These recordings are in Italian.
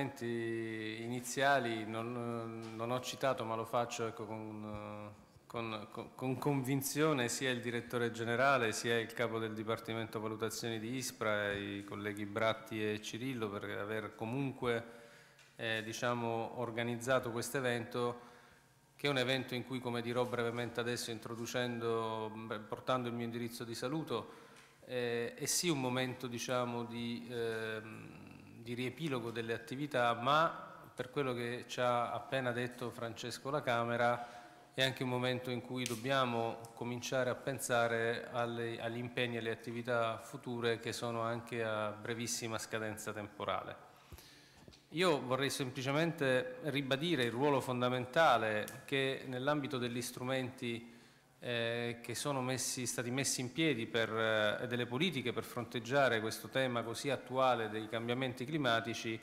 iniziali non, non, ho citato, ma lo faccio ecco, con, con, con, convinzione sia il direttore generale sia il capo del Dipartimento Valutazioni di Ispra, i colleghi Bratti e Cirillo per aver comunque eh, diciamo, organizzato questo evento che è un evento in cui, come dirò brevemente adesso, introducendo, portando il mio indirizzo di saluto, eh, è sì un momento diciamo, di, eh, di riepilogo delle attività, ma per quello che ci ha appena detto Francesco La Camera, è anche un momento in cui dobbiamo cominciare a pensare alle, agli impegni e alle attività future che sono anche a brevissima scadenza temporale. Io vorrei semplicemente ribadire il ruolo fondamentale che nell'ambito degli strumenti eh, che sono messi, stati messi in piedi per, eh, delle politiche per fronteggiare questo tema così attuale dei cambiamenti climatici,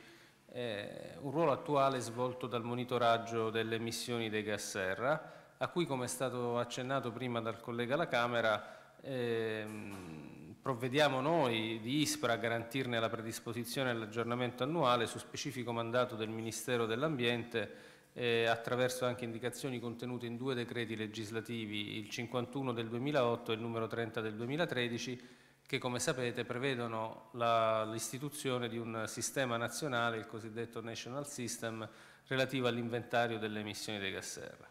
eh, un ruolo attuale svolto dal monitoraggio delle emissioni dei gas serra, a cui, come è stato accennato prima dal collega alla Camera, ehm, provvediamo noi di ISPRA a garantirne la predisposizione e l'aggiornamento annuale su specifico mandato del Ministero dell'Ambiente eh, attraverso anche indicazioni contenute in due decreti legislativi, il 51 del 2008 e il numero 30 del 2013, che come sapete prevedono l'istituzione di un sistema nazionale, il cosiddetto National System, relativo all'inventario delle emissioni dei gas serra.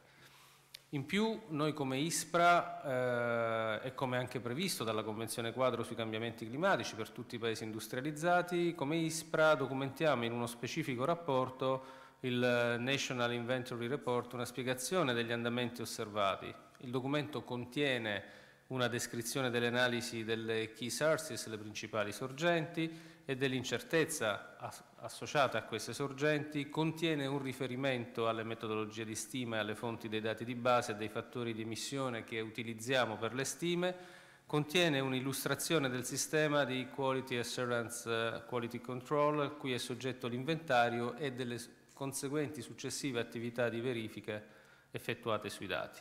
In più noi come ISPRA eh, e come anche previsto dalla Convenzione quadro sui cambiamenti climatici per tutti i paesi industrializzati, come ISPRA documentiamo in uno specifico rapporto il National Inventory Report una spiegazione degli andamenti osservati. Il documento contiene una descrizione delle analisi delle key sources, le principali sorgenti, e dell'incertezza associata a queste sorgenti, contiene un riferimento alle metodologie di stima e alle fonti dei dati di base e dei fattori di emissione che utilizziamo per le stime, contiene un'illustrazione del sistema di Quality Assurance eh, Quality Control cui è soggetto l'inventario e delle conseguenti successive attività di verifica effettuate sui dati.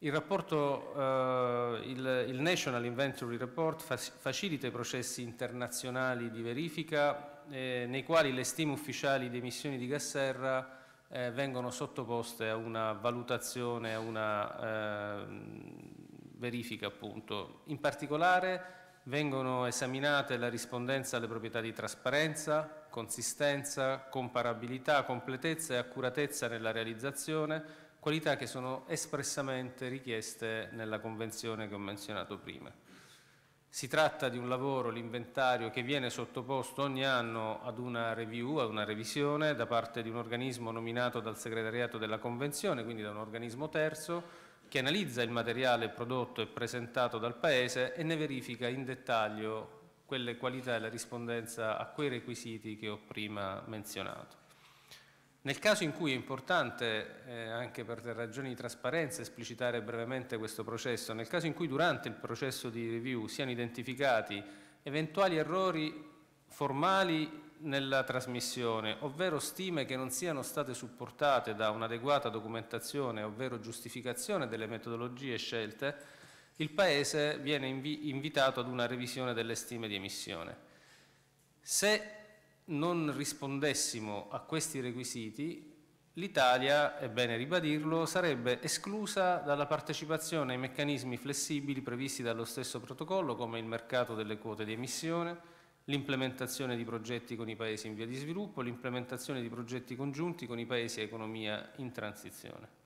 Il, rapporto, eh, il, il, National Inventory Report facilita i processi internazionali di verifica eh, nei quali le stime ufficiali di emissioni di gas serra eh, vengono sottoposte a una valutazione, a una eh, verifica appunto. In particolare vengono esaminate la rispondenza alle proprietà di trasparenza, consistenza, comparabilità, completezza e accuratezza nella realizzazione, qualità che sono espressamente richieste nella convenzione che ho menzionato prima. Si tratta di un lavoro, l'inventario, che viene sottoposto ogni anno ad una review, ad una revisione da parte di un organismo nominato dal segretariato della Convenzione, quindi da un organismo terzo, che analizza il materiale prodotto e presentato dal Paese e ne verifica in dettaglio quelle qualità e la rispondenza a quei requisiti che ho prima menzionato. Nel caso in cui è importante, eh, anche per ragioni di trasparenza, esplicitare brevemente questo processo, nel caso in cui durante il processo di review siano identificati eventuali errori formali nella trasmissione, ovvero stime che non siano state supportate da un'adeguata documentazione, ovvero giustificazione delle metodologie scelte, il Paese viene invi invitato ad una revisione delle stime di emissione. Se non rispondessimo a questi requisiti, l'Italia, è bene ribadirlo, sarebbe esclusa dalla partecipazione ai meccanismi flessibili previsti dallo stesso protocollo come il mercato delle quote di emissione, l'implementazione di progetti con i paesi in via di sviluppo, l'implementazione di progetti congiunti con i paesi a economia in transizione.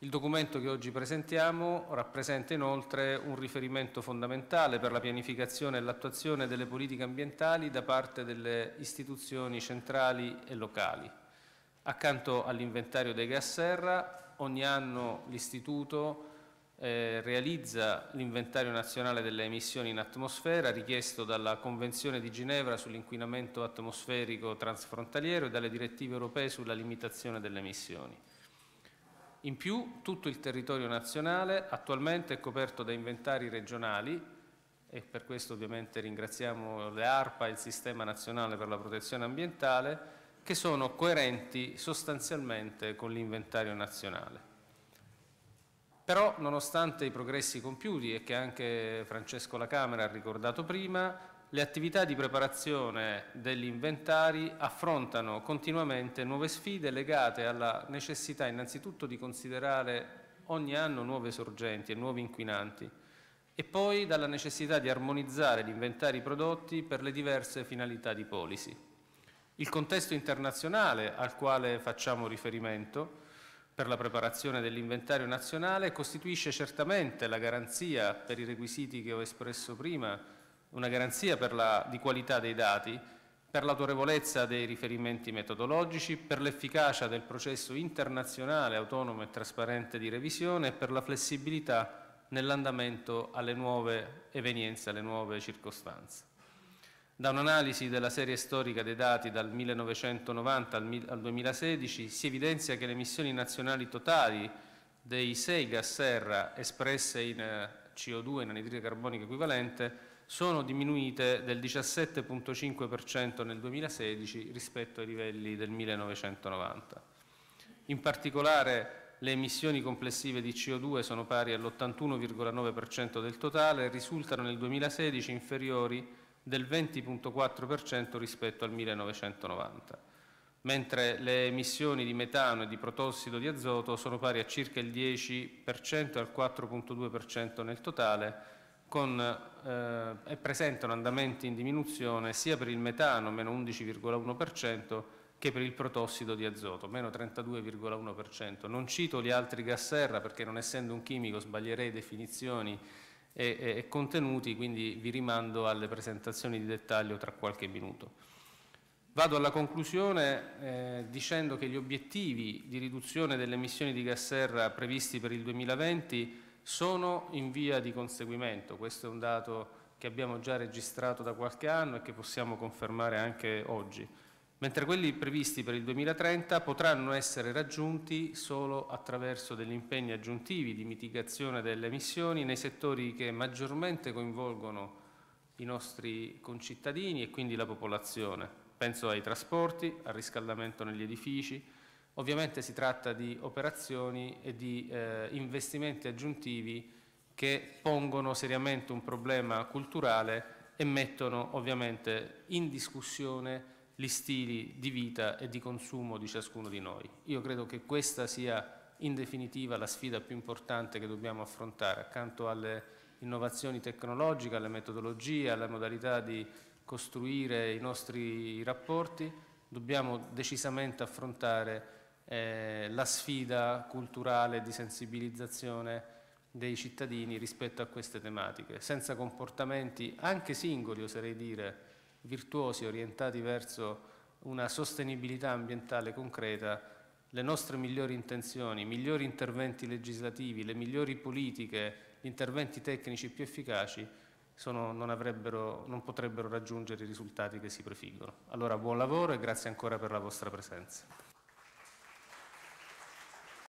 Il documento che oggi presentiamo rappresenta inoltre un riferimento fondamentale per la pianificazione e l'attuazione delle politiche ambientali da parte delle istituzioni centrali e locali. Accanto all'inventario dei gas serra, ogni anno l'Istituto eh, realizza l'inventario nazionale delle emissioni in atmosfera richiesto dalla Convenzione di Ginevra sull'inquinamento atmosferico transfrontaliero e dalle direttive europee sulla limitazione delle emissioni. In più, tutto il territorio nazionale attualmente è coperto da inventari regionali e per questo ovviamente ringraziamo le ARPA e il Sistema Nazionale per la Protezione Ambientale che sono coerenti sostanzialmente con l'inventario nazionale. Però, nonostante i progressi compiuti e che anche Francesco La Camera ha ricordato prima, le attività di preparazione degli inventari affrontano continuamente nuove sfide legate alla necessità innanzitutto di considerare ogni anno nuove sorgenti e nuovi inquinanti e poi dalla necessità di armonizzare gli inventari prodotti per le diverse finalità di policy. Il contesto internazionale al quale facciamo riferimento per la preparazione dell'inventario nazionale costituisce certamente la garanzia per i requisiti che ho espresso prima una garanzia la, di qualità dei dati, per l'autorevolezza dei riferimenti metodologici, per l'efficacia del processo internazionale autonomo e trasparente di revisione e per la flessibilità nell'andamento alle nuove evenienze, alle nuove circostanze. Da un'analisi della serie storica dei dati dal 1990 al 2016 si evidenzia che le emissioni nazionali totali dei sei gas serra espresse in eh, CO2, in anidride carbonica equivalente, sono diminuite del 17,5% nel 2016 rispetto ai livelli del 1990. In particolare le emissioni complessive di CO2 sono pari all'81,9% del totale e risultano nel 2016 inferiori del 20,4% rispetto al 1990, mentre le emissioni di metano e di protossido di azoto sono pari a circa il 10% e al 4,2% nel totale, con, eh, e presentano andamenti in diminuzione sia per il metano, meno 11,1%, che per il protossido di azoto, meno 32,1%. Non cito gli altri gas serra perché non essendo un chimico sbaglierei definizioni e, e, contenuti, quindi vi rimando alle presentazioni di dettaglio tra qualche minuto. Vado alla conclusione eh, dicendo che gli obiettivi di riduzione delle emissioni di gas serra previsti per il 2020 sono in via di conseguimento. Questo è un dato che abbiamo già registrato da qualche anno e che possiamo confermare anche oggi, mentre quelli previsti per il 2030 potranno essere raggiunti solo attraverso degli impegni aggiuntivi di mitigazione delle emissioni nei settori che maggiormente coinvolgono i nostri concittadini e quindi la popolazione. Penso ai trasporti, al riscaldamento negli edifici, Ovviamente si tratta di operazioni e di eh, investimenti aggiuntivi che pongono seriamente un problema culturale e mettono ovviamente in discussione gli stili di vita e di consumo di ciascuno di noi. Io credo che questa sia in definitiva la sfida più importante che dobbiamo affrontare, accanto alle innovazioni tecnologiche, alle metodologie, alle modalità di costruire i nostri rapporti, dobbiamo decisamente affrontare eh, la sfida culturale di sensibilizzazione dei cittadini rispetto a queste tematiche, senza comportamenti anche singoli, oserei dire, virtuosi, orientati verso una sostenibilità ambientale concreta, le nostre migliori intenzioni, i migliori interventi legislativi, le migliori politiche, gli interventi tecnici più efficaci sono, non, non potrebbero raggiungere i risultati che si prefiggono. Allora buon lavoro e grazie ancora per la vostra presenza.